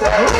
Thank you.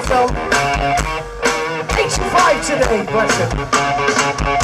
Phil. 85 today, bless him.